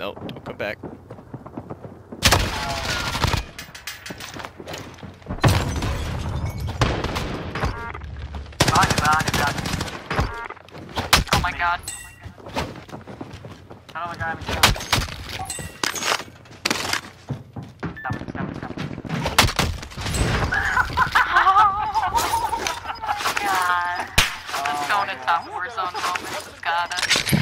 No, don't come back. Oh my god. Another guy in the car. Stop, oh gotta.